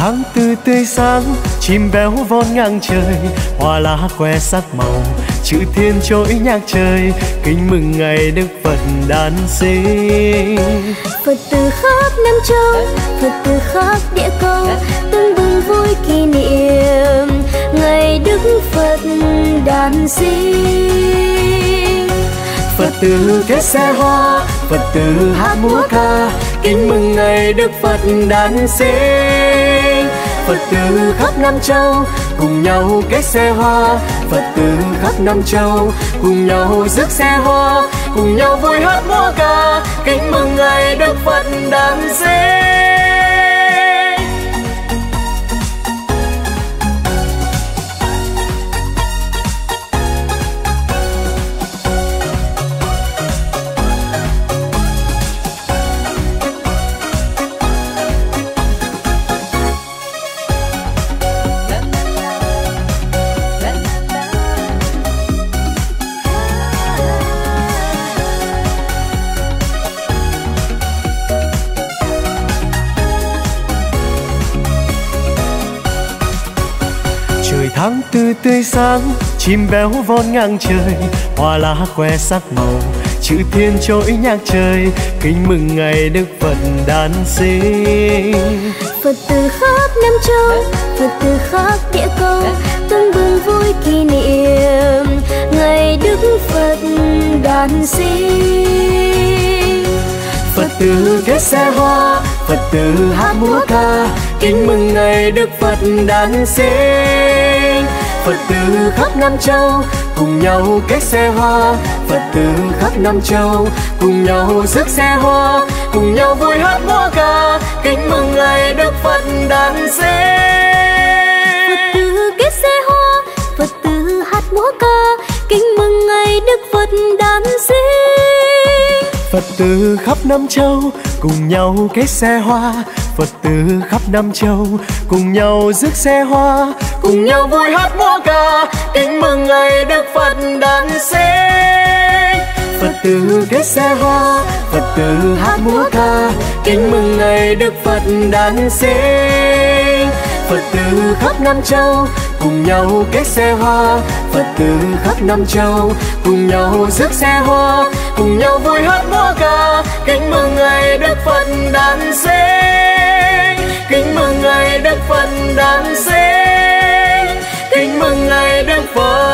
tháng tư tươi sáng chim béo von ngang trời hoa lá khoe sắc màu chữ thiên trỗi nhạc trời kính mừng ngày đức phật đản sinh phật từ khắp năm châu phật từ khắp địa cầu tưng bừng vui kỷ niệm ngày đức phật đản sinh phật tử kết xe hoa phật tử hát múa ca kính mừng ngày đức phật đản sinh phật tử khắp năm châu, cùng nhau kết xe hoa. Phật tử khắp năm châu, cùng nhau rước xe hoa. Cùng nhau vui hát múa ca, kính mừng ngày đức phật đản sinh tháng tư tươi sáng chim béo von ngang trời hoa lá khoe sắc màu chữ thiên trỗi nhạc trời kính mừng ngày đức phật đản sinh. Phật từ khắp năm châu phật từ khắp địa cầu tưng bừng vui kỷ niệm ngày đức phật đản sinh. Phật tử kết xe hoa phật tử hát múa ca kính mừng ngày đức phật đản sinh phật tử khắp năm châu cùng nhau kết xe hoa. Phật tử khắp năm châu cùng nhau rước xe hoa, cùng nhau vui hát múa ca. Kính mừng ngày đức phật đản sinh phật tử khắp năm châu cùng nhau kết xe hoa. Phật tử khắp năm châu cùng nhau rước xe hoa. Cùng nhau vui hát múa ca, kính mừng ngày đức phật đản sinh phật tử kết xe hoa, phật tử hát múa ca, kính mừng ngày đức phật đản sinh phật tử khắp năm châu, cùng nhau kết xe hoa. Phật tử khắp năm châu, cùng nhau rước xe hoa. Cùng nhau vui hát múa ca, kính mừng ngày đức phật đàn sinh. Kính mừng ngày đức phật đàn sinh. Kính mừng ngày đức phật